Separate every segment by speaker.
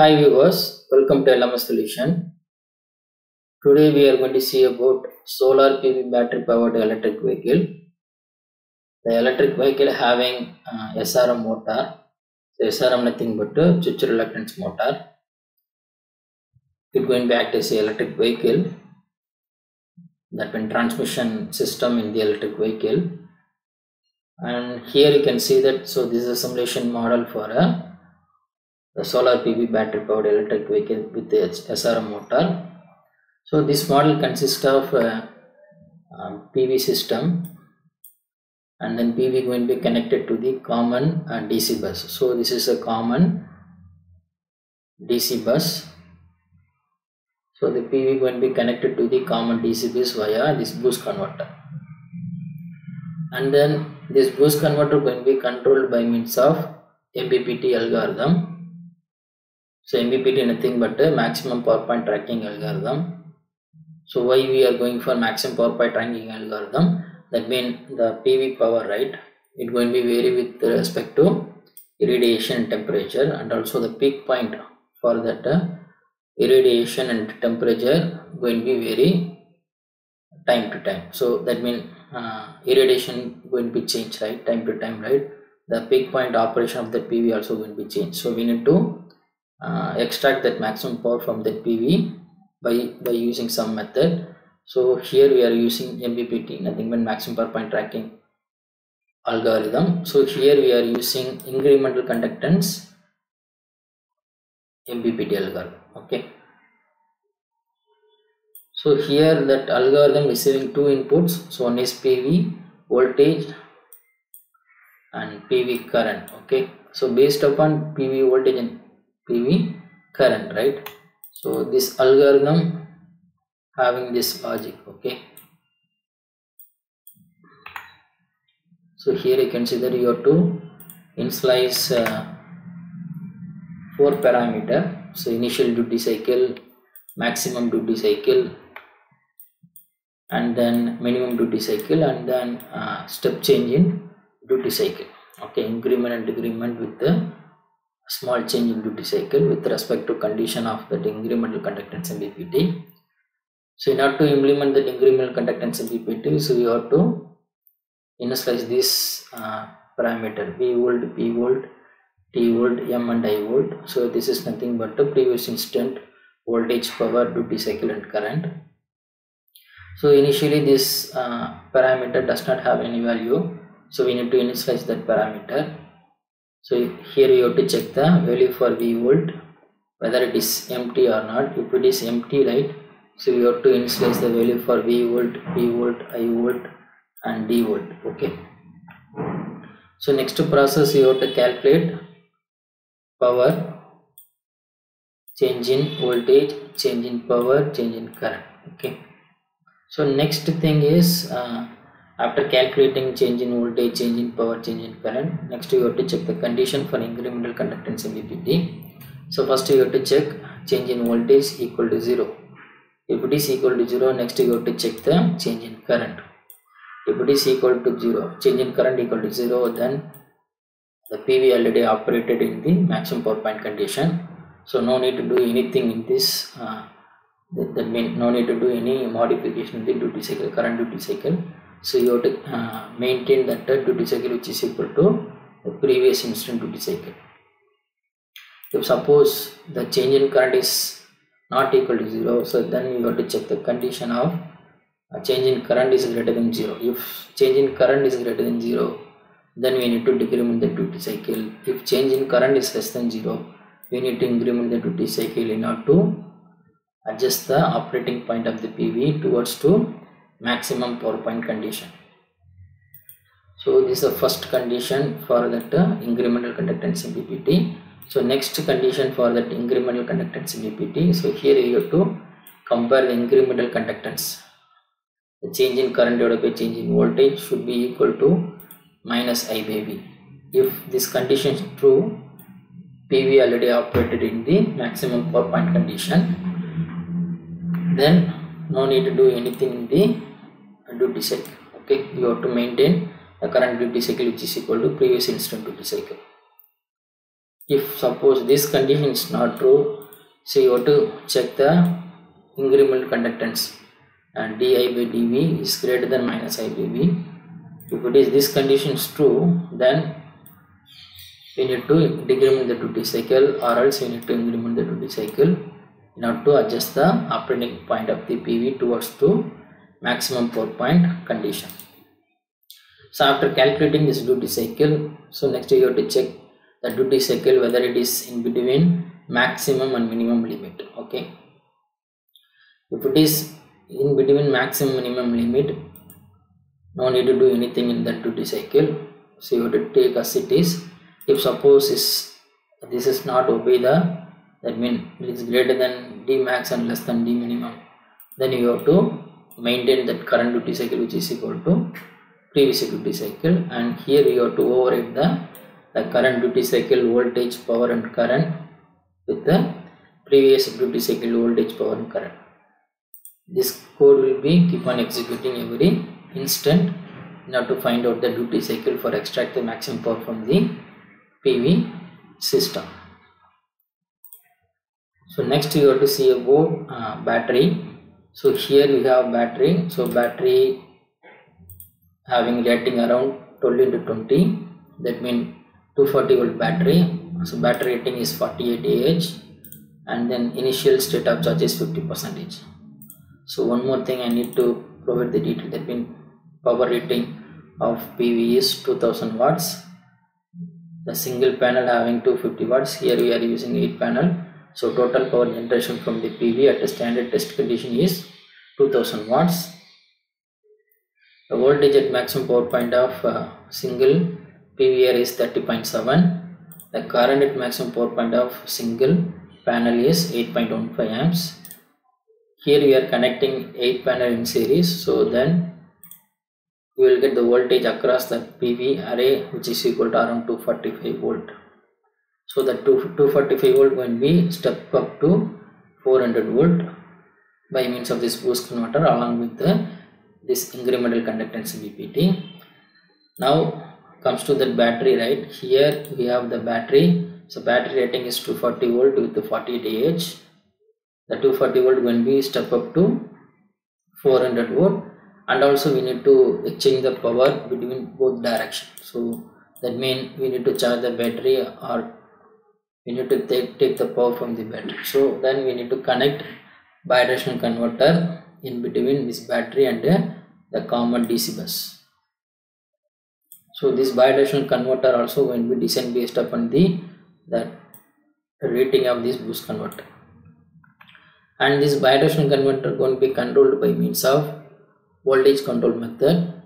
Speaker 1: Hi viewers, welcome to LMS Solution. Today we are going to see about solar PV battery powered electric vehicle. The electric vehicle having uh, SRM motor. So SRM nothing but a switch reluctance motor. It going back to act electric vehicle. That means transmission system in the electric vehicle. And here you can see that so this is a simulation model for a the solar PV battery powered electric vehicle with its SRM motor. So this model consists of a, um, PV system and then PV going to be connected to the common uh, DC bus. So this is a common DC bus. So the PV going to be connected to the common DC bus via this boost converter. And then this boost converter going to be controlled by means of MPPT algorithm so MPPT nothing but a maximum power point tracking algorithm. So why we are going for maximum power point tracking algorithm? That means the PV power right, it going to be vary with respect to irradiation temperature and also the peak point for that uh, irradiation and temperature going to be vary time to time. So that means uh, irradiation going to be changed right time to time right. The peak point operation of the PV also going to be changed. So we need to uh, extract that maximum power from that PV by, by using some method. So here we are using MPPT, nothing but maximum power point tracking algorithm. So here we are using incremental conductance MPPT algorithm. Okay. So here that algorithm receiving two inputs. So one is PV voltage and PV current. Okay. So based upon PV voltage and PV current right? So this algorithm having this logic okay? So here you can see that you have to initialize uh, four parameter. So initial duty cycle maximum duty cycle and then minimum duty cycle and then uh, step change in duty cycle okay? Increment and decrement with the small change in duty cycle with respect to condition of that incremental conductance MPPT. So in order to implement that incremental conductance MPPT, so we have to initialize this uh, parameter V volt, P volt, T volt, M and I volt. So this is nothing but the previous instant voltage, power, duty cycle and current. So initially this uh, parameter does not have any value. So we need to initialize that parameter so here you have to check the value for V volt whether it is empty or not. If it is empty right so you have to initialize the value for V volt V volt I volt and D volt okay. So next to process you have to calculate power change in voltage change in power change in current okay. So next thing is uh, after calculating change in voltage, change in power, change in current, next you have to check the condition for incremental conductance in MPPT. So first you have to check change in voltage equal to 0. If it is equal to 0, next you have to check the change in current. If it is equal to 0, change in current equal to 0, then the PV already operated in the maximum power point condition. So no need to do anything in this, uh, that means no need to do any modification in the duty cycle, current duty cycle so you have to uh, maintain that uh, duty cycle which is equal to the previous instant duty cycle. If suppose the change in current is not equal to 0 so then you have to check the condition of uh, change in current is greater than 0 if change in current is greater than 0 then we need to decrement the duty cycle. If change in current is less than 0 we need to increment the duty cycle in order to adjust the operating point of the PV towards to maximum power point condition. So this is the first condition for that uh, incremental conductance MPPT. So next condition for that incremental conductance MPPT. So here you have to compare the incremental conductance. The change in current divided by change in voltage should be equal to minus I. If this condition is true, PV already operated in the maximum power point condition. Then no need to do anything in the duty cycle okay? You have to maintain the current duty cycle which is equal to previous instant duty cycle. If suppose this condition is not true so you have to check the incremental conductance. And di by dv is greater than minus i by v if it is this condition is true then we need to decrement the duty cycle or else we need to increment the duty cycle. In order to adjust the operating point of the PV towards to maximum power point condition. So after calculating this duty cycle, so next you have to check the duty cycle whether it is in between maximum and minimum limit. Okay. If it is in between maximum minimum limit, no need to do anything in that duty cycle. So you have to take as it is. If suppose is this is not obey the that means it is greater than d max and less than d minimum, then you have to maintain that current duty cycle which is equal to previous duty cycle. And here we have to override the, the current duty cycle voltage power and current with the previous duty cycle voltage power and current. This code will be keep on executing every instant in order to find out the duty cycle for extract the maximum power from the PV system. So next you have to see about uh, battery so here we have battery. So battery having rating around 12 into 20 that means 240 volt battery. So battery rating is 48 ah and then initial state of charge is 50 percentage. So one more thing i need to provide the detail. That means power rating of pv is 2000 watts. The single panel having 250 watts. Here we are using 8 panel so total power generation from the pv at a standard test condition is 2000 watts the voltage at maximum power point of uh, single PVR is 30.7. The current at maximum power point of single panel is 8.15 amps. Here we are connecting 8 panel in series. So then we will get the voltage across the PV array which is equal to around 245 volt. So the 2, 245 volt to be step up to 400 volt by means of this boost converter along with the this incremental conductance MPPT. Now comes to the battery right? Here we have the battery. So battery rating is 240 volt with the 48 ah the 240 volt when we step up to 400 volt. And also we need to exchange the power between both directions. So that means we need to charge the battery or we need to take, take the power from the battery so then we need to connect bidirectional converter in between this battery and uh, the common DC bus. So this bidirectional converter also to be designed based upon the the rating of this boost converter. And this bidirectional converter going to be controlled by means of voltage control method.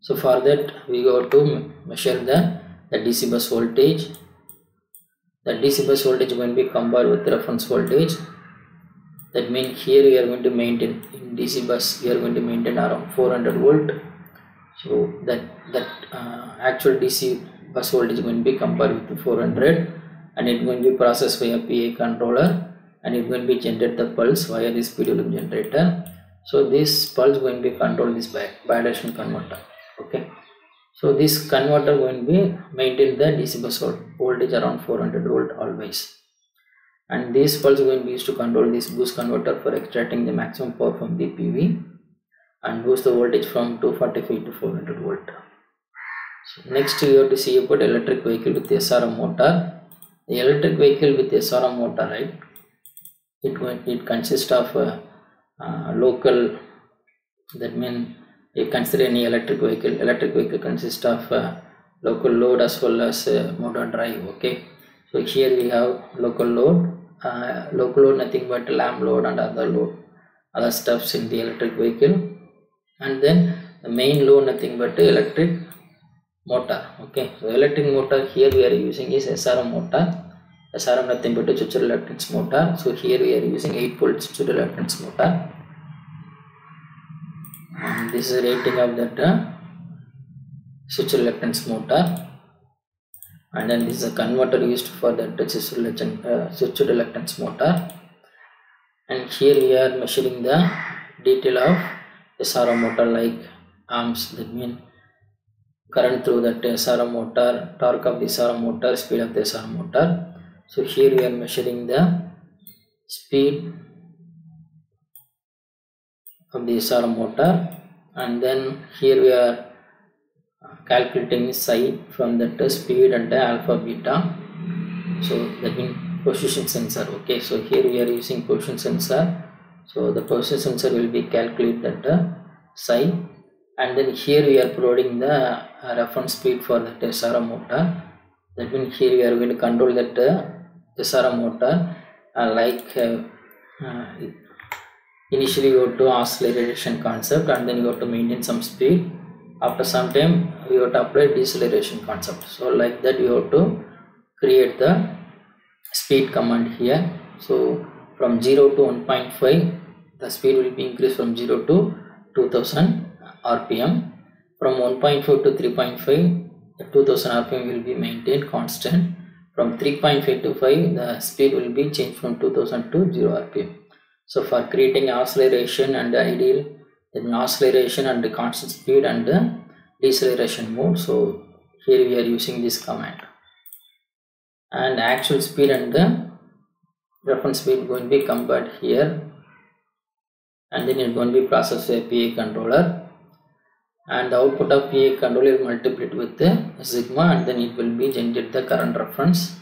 Speaker 1: So for that we go to measure the, the DC bus voltage. The DC bus voltage going to be compared with reference voltage that means here we are going to maintain in DC bus we are going to maintain around 400 volt. So that that uh, actual DC bus voltage is going to be compared with 400 and it going to be processed via PI controller and it going to be generate the pulse via this PWM generator. So this pulse going to be controlled this by bidirectional converter okay so this converter going to be maintain the DC bus voltage around 400 volt always and this pulse going to be used to control this boost converter for extracting the maximum power from the PV and boost the voltage from 245 to 400 volt. So next you have to see about electric vehicle with SRM motor. The electric vehicle with a SRM motor, right? It it consists of a, uh, local. That means you consider any electric vehicle. Electric vehicle consists of local load as well as motor drive. Okay. So here we have local load uh, local load nothing but lamp load and other load other stuffs in the electric vehicle and then the main load nothing but electric motor okay so electric motor here we are using is SRM motor SRM nothing but a switch reluctance motor so here we are using 8 volt switch reluctance motor this is rating of that uh, switch reluctance motor. And then this is a converter used for that switch reluctance, uh, switch reluctance motor. And here we are measuring the detail of SRM motor like arms that mean current through that SRM motor, torque of the SRM motor, speed of the SRM motor. So here we are measuring the speed of the SRM motor and then here we are calculating psi from that speed and the alpha beta. So that means position sensor. Okay, so here we are using position sensor. So the position sensor will be calculated that psi and then here we are providing the uh, reference speed for the SRM motor that means here we are going to control that uh, SRM motor uh, like uh, uh, initially you have to acceleration concept and then you have to maintain some speed. After some time you have to apply deceleration concept. So like that you have to create the speed command here. So from 0 to 1.5 the speed will be increased from 0 to 2000 rpm from 1.4 to 3.5 the 2000 rpm will be maintained constant. From 3.5 to 5 the speed will be changed from 2000 to 0 rpm so for creating acceleration and ideal then acceleration and constant speed and the deceleration mode. So here we are using this command. And actual speed and the reference speed going to be compared here. And then it's going to be processed by PI controller. And the output of PI controller is multiplied with the sigma and then it will be generated the current reference.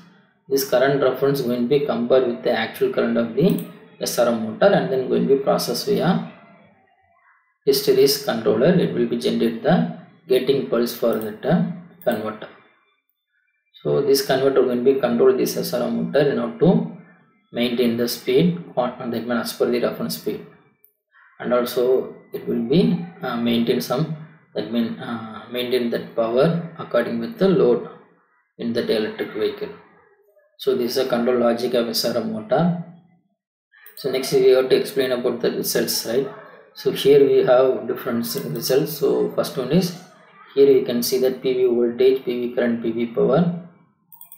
Speaker 1: This current reference going to be compared with the actual current of the SRM motor and then going to be processed via hysteresis controller. It will be generate the gating pulse for that uh, converter. So this converter to be control this SRM motor in order to maintain the speed that means as per the reference speed and also it will be uh, maintain some that mean uh, maintain that power according with the load in that electric vehicle so this is a control logic of SRM motor so next we have to explain about the results right? So here we have different results. So first one is here you can see that PV voltage PV current PV power.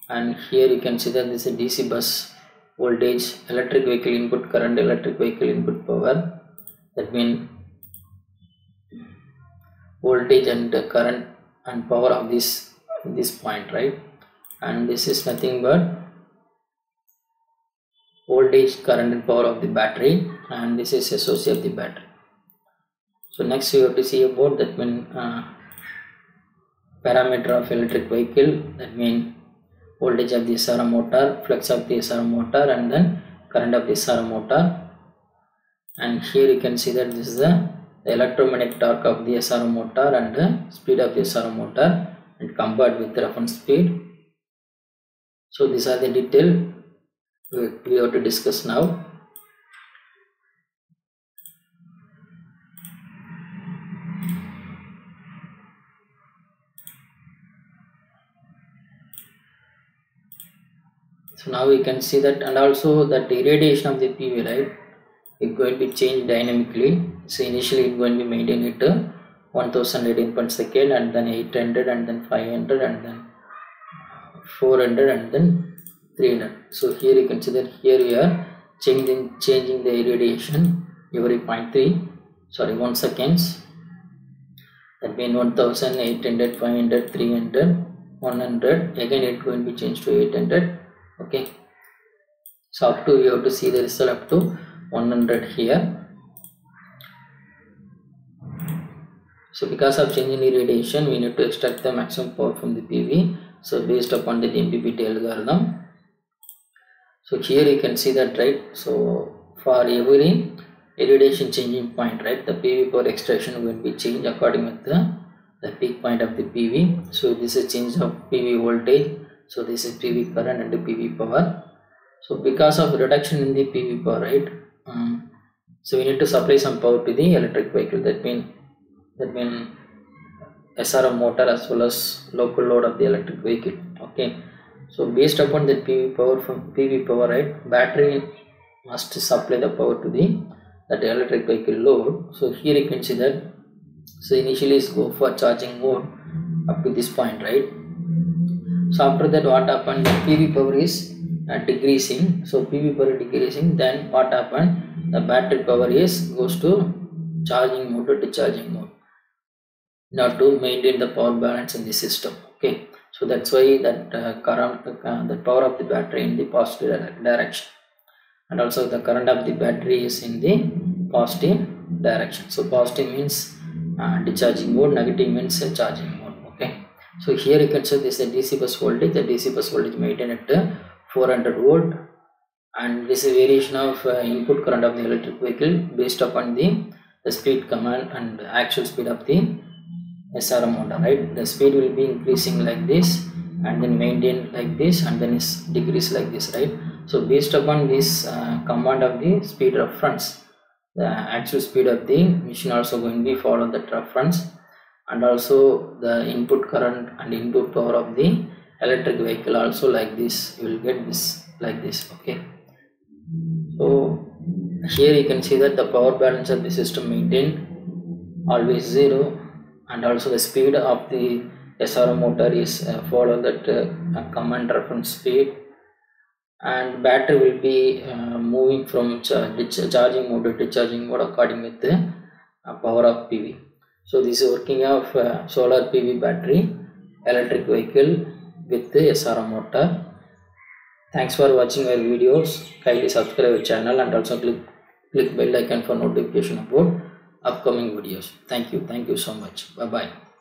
Speaker 1: And here you can see that this is DC bus voltage electric vehicle input current electric vehicle input power. That mean voltage and current and power of this this point right? And this is nothing but voltage current and power of the battery and this is SOC of the battery. So next you have to see about that mean uh, parameter of electric vehicle that mean voltage of the SRM motor flux of the SRM motor and then current of the SRM motor. And here you can see that this is the, electromagnetic torque of the SRM motor and the speed of the SRM motor and compared with reference speed. So these are the detail we, have to discuss now. So now we can see that and also that irradiation of the PV right? Is going to be changed dynamically. So initially it's going to be maintained at uh, 1000 radian per second and then 800 and then 500 and then 400 and then 300 so here you can see that here we are changing changing the irradiation every 0.3 sorry 1 seconds. That means 1800 500 300 100 again it going to be changed to 800 okay. So up to you have to see the result up to 100 here. So because of changing irradiation we need to extract the maximum power from the PV so based upon the MPPT algorithm so here you can see that right? So for every irradiation changing point right the PV power extraction will be changed according with the, the peak point of the PV so this is change of PV voltage. So this is PV current and the PV power. So because of reduction in the PV power right um, so we need to supply some power to the electric vehicle. That mean that mean SRM motor as well as local load of the electric vehicle. Okay so based upon the PV power from PV power right battery must supply the power to the that electric vehicle load. So here you can see that so initially is go for charging mode up to this point right? So after that what happened the PV power is uh, decreasing. So PV power decreasing then what happened the battery power is goes to charging mode to discharging mode. Not to maintain the power balance in the system okay so that's why that uh, current uh, the power of the battery in the positive direction. And also the current of the battery is in the positive direction. So positive means uh, discharging mode negative means uh, charging mode okay? So here you can see this is a dc bus voltage the dc bus voltage maintained at uh, 400 volt. And this is variation of uh, input current of the electric vehicle based upon the, the speed command and actual speed of the SRM motor right? The speed will be increasing like this and then maintain like this and then decrease like this right? So based upon this uh, command of the speed reference the actual speed of the machine also going to be follow that reference and also the input current and input power of the electric vehicle also like this. You will get this like this okay? So here you can see that the power balance of the system maintained always zero and also the speed of the SRM motor is uh, follow that uh, command reference speed and battery will be uh, moving from cha- dich- charging mode to discharging mode according with the uh, power of PV. So this is working of uh, solar PV battery electric vehicle with the SRM motor. Thanks for watching our videos. Kindly subscribe our channel and also click click bell icon for notification about upcoming videos. Thank you. Thank you so much. Bye bye.